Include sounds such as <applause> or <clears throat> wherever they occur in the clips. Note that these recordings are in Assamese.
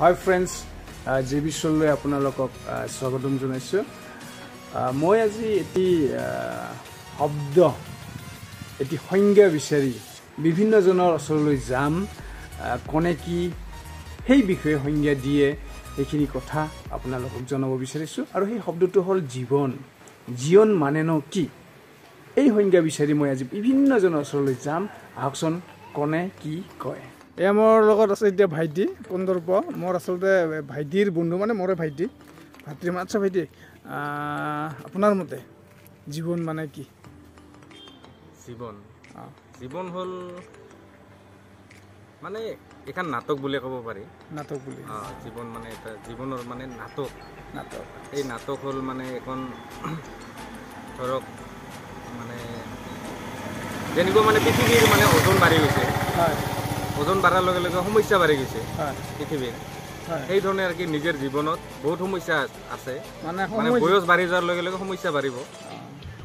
হয় ফ্ৰেণ্ডছ জে বি শ্ব'লৈ আপোনালোকক স্বাগতম জনাইছোঁ। মই আজি এটি শব্দ এটি সংজ্ঞা বিচাৰি বিভিন্নজনৰ ওচৰলৈ যাম। কোনে কি সেই বিষয়ে সংজ্ঞা দিয়ে সেইখিনি কথা আপোনালোকক জনাব বিচাৰিছোঁ। আৰু সেই শব্দটো হ'ল জীৱন। জীৱন মানেনো কি? এই সংজ্ঞা বিচাৰি মই আজি বিভিন্নজনৰ ওচৰলৈ যাম। আহকচোন কোনে কি কয়। এয়া মোৰ লগত আছে এতিয়া ভাইটি কন্দৰ্প মোৰ আচলতে ভাইটিৰ বন্ধু মানে মোৰে ভাইটি ভাতৃ আচ্ছা ভাইটি আপোনাৰ মতে জীৱন মানে কি? জীৱন। জীৱন হ'ল মানে এখন নাটক বুলি ক'ব পাৰি। নাটক বুলি। জীৱন মানে এটা জীৱনৰ মানে নাটক। নাটক। এই নাটক হ'ল মানে এখন <clears throat> ধৰক মানে যেনেকুৱা মানে পৃথিৱীৰ মানে ওজন বাঢ়ি গৈছে। হয়। ওজন বাঢ়াৰ লগে লগে সমস্যা বাঢ়ি গৈছে পৃথিৱীৰ। হয়। সেই ধৰণে আৰু কি নিজৰ জীৱনত বহুত সমস্যা আছে। মানে বয়স বাঢ়ি যোৱাৰ লগে লগে সমস্যা বাঢ়িব। অঁ,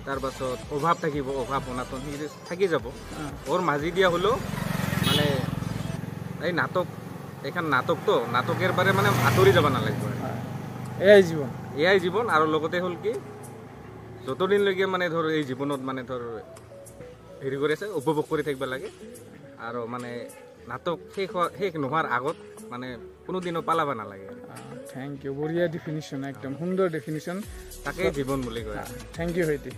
তাৰপাছত অভাৱ থাকিব অভাৱ অনাটন সেইখিনি থাকি যাব। ওর মাঝি দিয়া হলো মানে এই নাটক এইখান নাটকটো নাটকের বারে মানে আঁতৰি যাব নালাগিব। হয়। এয়াই জীৱন। এয়াই জীৱন আৰু লগতে হ'ল কি যতদিনলৈকে মানে ধৰ এই জীৱনত মানে ধৰ হেৰি কৰি আছে উপভোগ কৰি থাকিব লাগে। আৰু মানে নাটক শেষ হোৱা শেষ নোহোৱাৰ আগত মানে কোনোদিনো পালাব নালাগে। থেংক ইউ বঢ়িয়া ডেফিনিশ্যন একদম সুন্দৰ ডেফিনিশ্যন তাকেই জীৱন বুলি কয়। থেংক ইউ ভাইটি।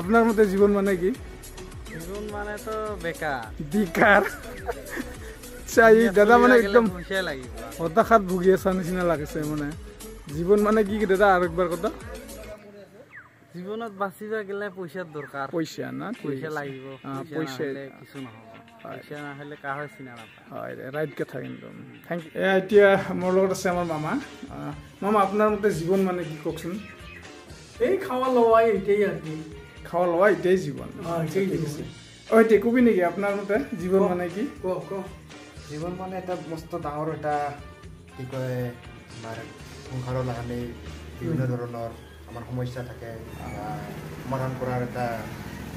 আপোনাৰ মতে জীৱন মানে কি? জীৱন মানে তো বেকাৰ। বিকাৰ চাই দাদা মানে একদম হতাশাত ভুগি আছা নিচিনা লাগিছে মানে। জীৱন মানে কি দাদা আৰু একবাৰ কথা জীৱনত বাচিব গেলে পইচাৰ দৰকাৰ। পইচা না পইচা। লাগিব পইচা কিছু নহ'ব। হয় থেংক ইউ এতিয়া মোৰ লগত আছে আমাৰ মামা মামা আপোনাৰ মতে জীৱন মানে কি কওকচোন এই খাওয়া লওয়াই এটাই আৰ কি খাওয়া লোৱা এতিয়াই জীৱন অঁ, এটাই ঠিক জীৱন। আছে অঁ এতিয়া কবি নেকি আপোনাৰ মতে জীৱন মানে কি ক ক জীৱন মানে এটা মস্ত ডাঙৰ এটা কি কয় আমাৰ সংসাৰৰ কাৰণে বিভিন্ন ধৰণৰ আমাৰ সমস্যা থাকে সমাধান কৰাৰ এটা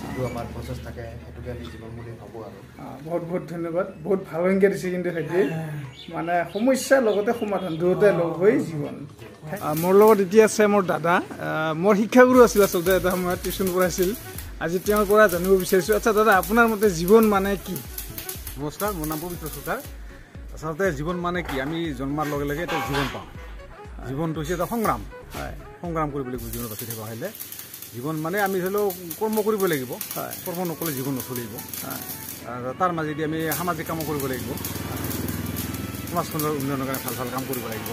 যিটো আমাৰ প্ৰচেছ থাকে সেইটোকে আমি জীৱন বুলি ভাবোঁ আৰু। বহুত বহুত ধন্যবাদ। বহুত ভাল সংজ্ঞা দিছে কিন্তু ভাইটি মানে সমস্যাৰ লগতে সমাধান দুয়োটা লগ হৈ জীৱন। মোৰ লগত এতিয়া আছে মোৰ দাদা। মোৰ শিক্ষাগুৰু আছিল আচলতে এটা সময়ত টিউশ্যন পঢ়াইছিল। আজি তেওঁৰ পৰা জানিব বিচাৰিছোঁ। আচ্ছা দাদা আপোনাৰ মতে জীৱন মানে কি? নমস্কাৰ মোৰ নাম পবিত্ৰ চুতাৰ। আচলতে জীৱন মানে কি? আমি জন্মাৰ লগে লগে এটা জীৱন পাওঁ। জীৱনটো হৈছে এটা সংগ্ৰাম। হয়। সংগ্ৰাম কৰিব লাগিব জীৱনত বাচি থকা হ'লে জীৱন মানে আমি ধৰি লওক কৰ্ম কৰিব লাগিব। কৰ্ম নকৰিলে জীৱন নচলিব। তাৰ মাজেদি আমি সামাজিক কামো কৰিব লাগিব। সমাজখনৰ উন্নয়নৰ কাৰণে ভাল ভাল কাম কৰিব লাগিব।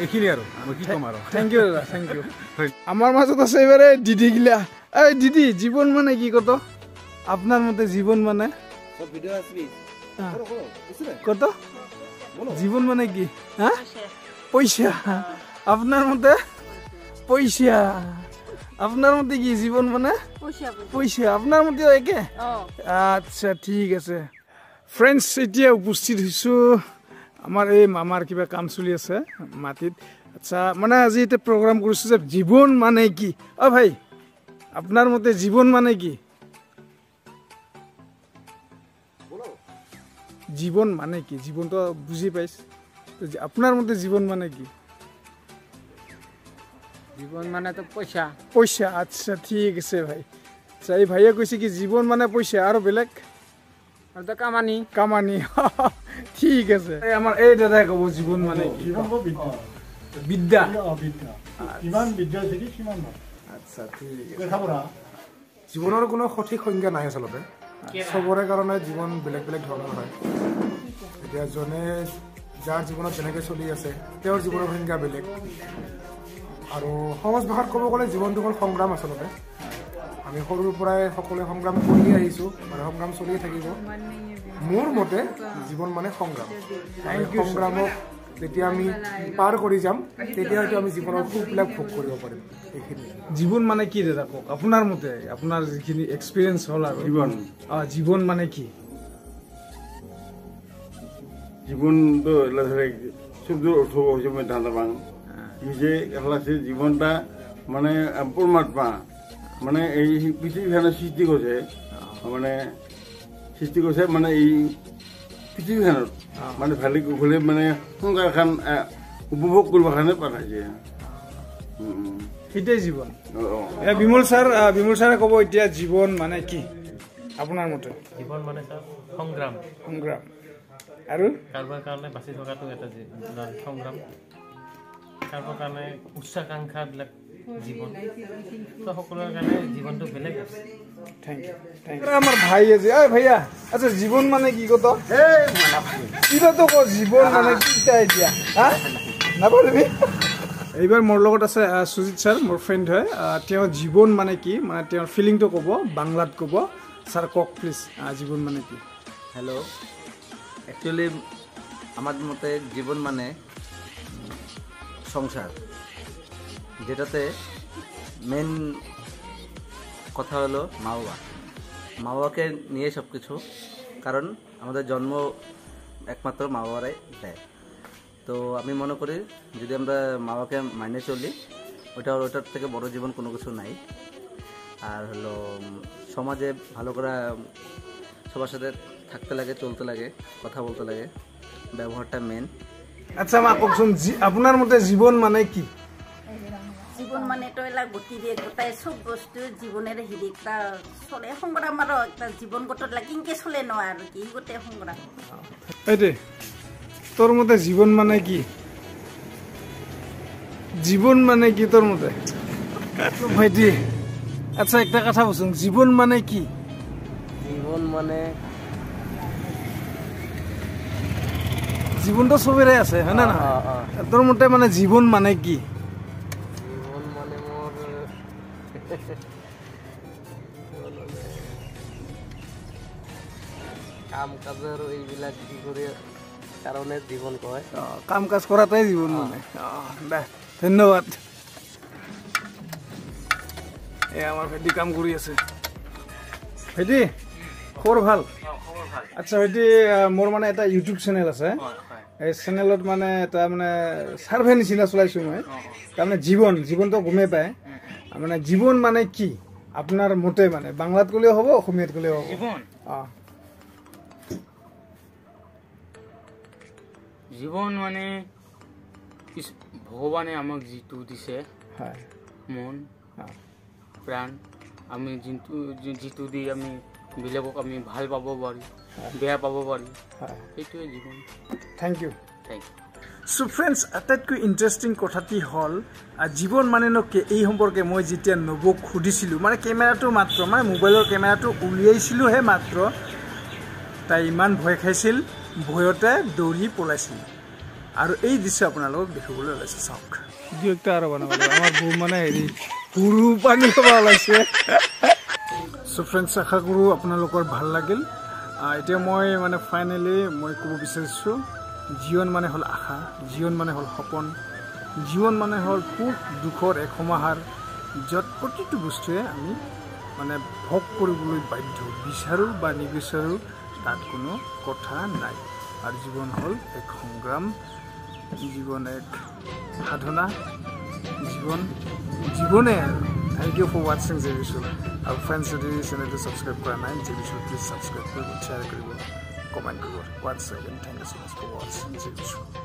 এইখিনি আৰু। মই কি ক'ম আৰু? থেংক ইউ দাদা থেংক ইউ <laughs> আমাৰ মাজত আছে এবাৰে দিদি গিলা। এই দিদি জীৱন মানে কি কত? আপনার মতে জীবন মানে। কত? জীবন মানে কি? হ্যাঁ পয়সা আপনার মতে? পয়সা আপনাৰ মতে কি জীবন মানে? পয়সা আপনাৰ মতে একে? আচ্ছা ঠিক আছে। ফ্ৰেণ্ডছ এতিয়া উপস্থিত হৈছোঁ। আমাৰ এই মামাৰ কিবা কাম চলি আছে মাটিত। আচ্ছা মানে আজি এতিয়া প্ৰগ্ৰাম কৰিছোঁ যে জীৱন মানে কি? অ ভাই আপোনাৰ মতে জীৱন মানে কি? জীৱন মানে কি? জীৱনটো বুজি পাইছে? আপোনাৰ মতে জীৱন মানে কি? জীবন মানে তো পয়সা পইচা আচ্ছা ঠিক আছে ভাই। আচ্ছা এই ভাইয়ে কৈছে কি জীৱন মানে পইচা আৰু বেলেগ? আৰ তো কামানি। কামানি ঠিক আছে। এই আমাৰ এই দাদাই ক'ব জীৱন মানে কি। বিদ্যা? কিমান বিদ্যা থাকি ভাল আচ্ছা ঠিক আছে। জীৱনৰ কোনো সঠিক সংজ্ঞা নাই আচলতে। চবৰে কাৰণে জীৱন বেলেগ বেলেগ ধৰণৰ হয়। এতিয়া জনে যাৰ জীৱনত যেনেকৈ চলি আছে তেওঁৰ জীৱনৰ সংজ্ঞা বেলেগ। আৰু সহজ ভাষাত ক'ব গ'লে জীৱনটো হ'ল সংগ্ৰাম আচলতে। আমি সৰুৰ পৰাই সকলোৱে সংগ্ৰাম কৰিয়ে আহিছোঁ আৰু সংগ্ৰাম চলিয়ে থাকিব। মোৰ মতে জীৱন মানে সংগ্ৰাম। সংগ্ৰামক যেতিয়া আমি পাৰ কৰি যাম তেতিয়া হয়তো আমি জীৱনৰ সুখবিলাক ভোগ কৰিব পাৰিম। এইখিনি জীৱন মানে কি দাদা কওক? আপোনাৰ মতে আপোনাৰ যিখিনি এক্সপিৰিয়েঞ্চ হ'ল আৰু। জীৱন। অঁ জীৱন মানে কি? এলা ধৰে শব্দেৰ অৰ্থ হচ্ছে আমি ধান্দা পাং যে এলাছে জীবনটা মানে পৰমাত্মা মানে এই পৃথিবীখানে সৃষ্টি কৰছে মানে সৃষ্টি কৰছে মানে এই পৃথিৱীখনত মানে ভালে কুশলে মানে সংসাৰখন উপভোগ কৰিবৰ কাৰণে পঠাইছে। সেইটোৱে জীৱন। বিমল ছাৰ বিমল ছাৰে ক'ব এতিয়া জীৱন মানে কি আপোনাৰ মতে? জীৱন মানে চব সংগ্ৰাম। সংগ্ৰাম। আৰু? কাৰোবাৰ কাৰণে বাচি থকাটো এটা সংগ্ৰাম। কাৰোবাৰ কাৰণে উচ্চাকাংক্ষাবিলাক জীৱন। তো সকলোৰে কাৰণে জীৱনটো বেলেগ আছে। থ্যাংক ইউ থ্যাংক ইউ আমার ভাই আছে এই ভাইয়া আচ্ছা জীবন মানে কি কত? কিটা তো ক জীবন মানে এতিয়া? হা? এইবাৰ মোৰ লগত আছে সুজিত ছাৰ মোৰ ফ্ৰেণ্ড হয়। তেওঁৰ জীৱন মানে কি? মানে তেওঁৰ ফিলিংটো ক'ব বাংলাত ক'ব। ছাৰ কওক প্লিজ জীৱন মানে কি? হ্যালো অ্যাকচুয়ালি আমাৰ মতে জীবন মানে সংসার, যেটাতে মেন কথা হলো মা বাবা। মা বাবাকে নিয়ে সব কিছু কারণ আমাদের জন্ম একমাত্র মা বাবারাই দেয়। তো আমি মনে করি, যদি আমরা মা বাবাকে মাইনে চলি, ওটা ওটার থেকে বড় জীবন কোনো কিছু নাই। আর হলো, সমাজে ভালো করে, সবার সাথে থাকতে লাগে, চলতে লাগে, কথা বলতে লাগে, ব্যবহারটা মেন আচ্ছা মা কওকচোন আপোনাৰ মতে জীৱন মানে কি? জীৱন মানে তো এলা গতিৰে গোটাই চব বস্তু জীৱনেৰে হেৰি একটা চলে। সংগ্ৰাম আৰু একটা জীৱন গোটত লাগিংকে চলে ন আৰু কি গোটেই সংগ্ৰাম এইটোৱে তোৰ মতে জীৱন মানে কি? জীৱন মানে কি তোৰ মতে? ভাইটি আচ্ছা একটা কথা বলছোন জীৱন মানে কি? জীবন মানে জীৱনটো চবৰে আছে হয় না নহয়? তোৰ মতে মানে জীৱন মানে কি? মানে কাম এইবিলাক কি কয়। কাজ কৰাটোৱে জীৱন মানে। অ, দে ধন্যবাদ। এই আমাৰ ভাইটি কাম কৰি আছে। ভাইটি খবৰ ভাল? আচ্ছা ভাইটি মোৰ মানে এটা ইউটিউব চেনেল আছে। এই চেনেলত মানে এটা মানে ছাৰ্ভে নিচিনা চলাইছোঁ মই। তাৰমানে জীৱন জীৱনটো গমেই পায়। মানে জীৱন মানে কি? আপোনাৰ মতে মানে বাংলাত ক'লেও হ'ব অসমীয়াত ক'লেও হ'ব। জীৱন? অঁ। জীৱন মানে ভগৱানে আমাক যিটো দিছে হয়। মন। প্ৰাণ আমি যিটো যিটো দি আমি বেলেগক আমি ভাল পাব পাৰি বেয়া পাব পাৰি। সেইটোৱে জীৱন। Thank you thank you so' friends আটাইতকৈ ইণ্টাৰেষ্টিং কথাটি হ'ল জীৱন মানেনো কি? এই সম্পৰ্কে মই যেতিয়া নবৌক সুধিছিলোঁ মানে কেমেৰাটো মাত্ৰ মানে মোবাইলৰ কেমেৰাটো উলিয়াইছিলোঁহে মাত্ৰ তাই ইমান ভয় খাইছিল ভয়তে দৌৰি পলাইছিল। আৰু এই দৃশ্য আপোনালোকক দেখিবলৈ ওলাইছে চাওক। দুই একটা আৰু বনাব লাগিব। আমাৰ মানে হেৰি সৰু পানী ল'ব ওলাইছে। চ' ফ্ৰেণ্ডছ আশা কৰোঁ আপোনালোকৰ ভাল লাগিল। এতিয়া মই মানে ফাইনেলি মই ক'ব বিচাৰিছোঁ জীৱন মানে হ'ল আশা জীৱন মানে হ'ল সপোন। জীৱন মানে হ'ল সুখ দুখৰ এক সমাহাৰ য'ত প্ৰতিটো বস্তুৱে আমি মানে ভোগ কৰিবলৈ বাধ্য বিচাৰোঁ বা নিবিচাৰোঁ তাত কোনো কথা নাই। আৰু জীৱন হ'ল এক সংগ্ৰাম জীৱন এক সাধনা জীৱন জীৱনে আৰু। থেংক ইউ ফৰ ৱাচিং জে বিচুল আৰু ফ্ৰেণ্ডছ যদি চেনেলটো ছাবস্ক্ৰাইব কৰা নাই জে বিচুল প্লিজ ছাবস্ক্ৰাইব কৰিব শ্বেয়াৰ কৰিব কমেণ্ট কৰিব ৱাটছ second thank you so' much for ৱাচিং জে বিচুল